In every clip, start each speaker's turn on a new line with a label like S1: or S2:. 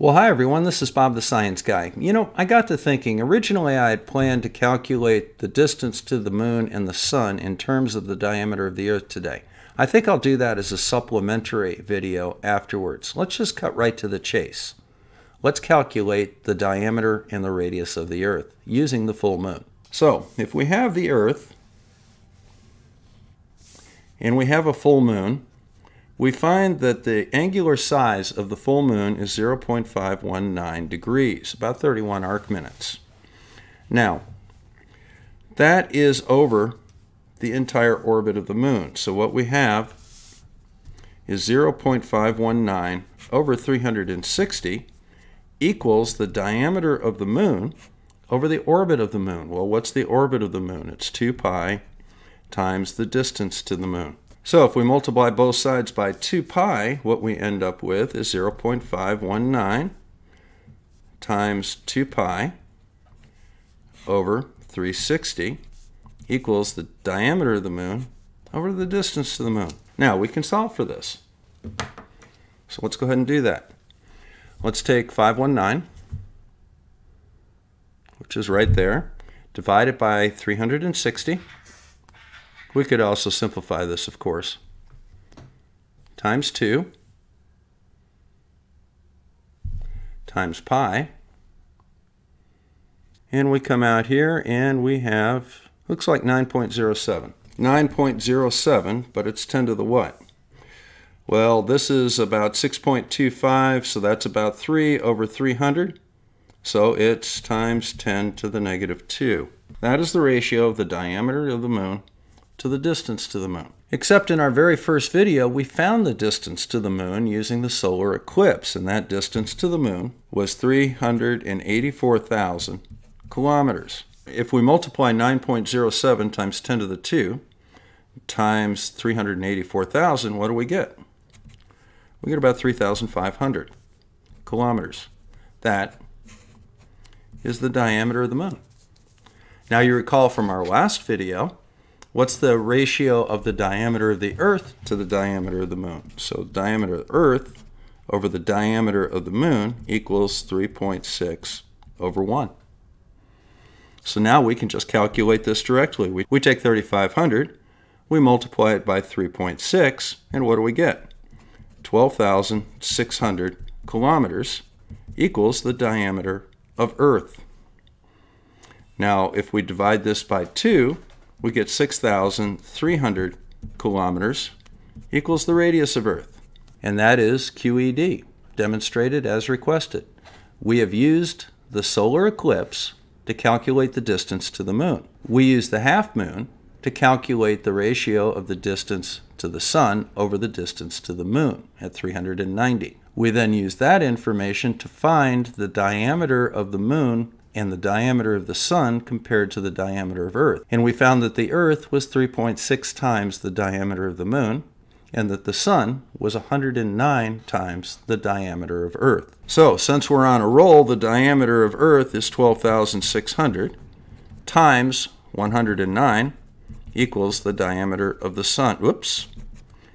S1: Well, hi everyone, this is Bob the Science Guy. You know, I got to thinking, originally I had planned to calculate the distance to the moon and the sun in terms of the diameter of the Earth today. I think I'll do that as a supplementary video afterwards. Let's just cut right to the chase. Let's calculate the diameter and the radius of the Earth using the full moon. So, if we have the Earth and we have a full moon, we find that the angular size of the full moon is 0.519 degrees, about 31 arc minutes. Now, that is over the entire orbit of the moon. So what we have is 0.519 over 360 equals the diameter of the moon over the orbit of the moon. Well, what's the orbit of the moon? It's 2 pi times the distance to the moon. So if we multiply both sides by 2 pi, what we end up with is 0.519 times 2 pi over 360 equals the diameter of the moon over the distance to the moon. Now we can solve for this. So let's go ahead and do that. Let's take 519, which is right there, divide it by 360. We could also simplify this, of course. Times 2 times pi. And we come out here and we have, looks like 9.07. 9.07, but it's 10 to the what? Well, this is about 6.25, so that's about 3 over 300. So it's times 10 to the negative 2. That is the ratio of the diameter of the moon to the distance to the moon. Except in our very first video, we found the distance to the moon using the solar eclipse, and that distance to the moon was 384,000 kilometers. If we multiply 9.07 times 10 to the 2 times 384,000, what do we get? We get about 3,500 kilometers. That is the diameter of the moon. Now you recall from our last video what's the ratio of the diameter of the Earth to the diameter of the moon? So diameter of Earth over the diameter of the moon equals 3.6 over 1. So now we can just calculate this directly. We, we take 3,500, we multiply it by 3.6, and what do we get? 12,600 kilometers equals the diameter of Earth. Now, if we divide this by 2, we get 6,300 kilometers equals the radius of Earth. And that is QED, demonstrated as requested. We have used the solar eclipse to calculate the distance to the moon. We use the half moon to calculate the ratio of the distance to the sun over the distance to the moon at 390. We then use that information to find the diameter of the moon and the diameter of the sun compared to the diameter of Earth. And we found that the Earth was 3.6 times the diameter of the moon, and that the sun was 109 times the diameter of Earth. So, since we're on a roll, the diameter of Earth is 12,600 times 109 equals the diameter of the sun. Whoops.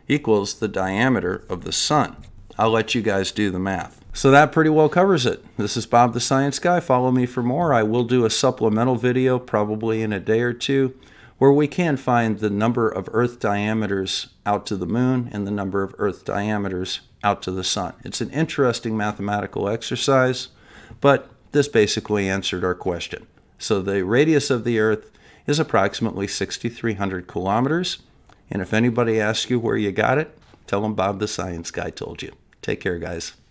S1: Equals the diameter of the sun. I'll let you guys do the math. So that pretty well covers it. This is Bob the Science Guy. Follow me for more. I will do a supplemental video probably in a day or two where we can find the number of Earth diameters out to the moon and the number of Earth diameters out to the sun. It's an interesting mathematical exercise, but this basically answered our question. So the radius of the Earth is approximately 6,300 kilometers. And if anybody asks you where you got it, tell them Bob the Science Guy told you. Take care, guys.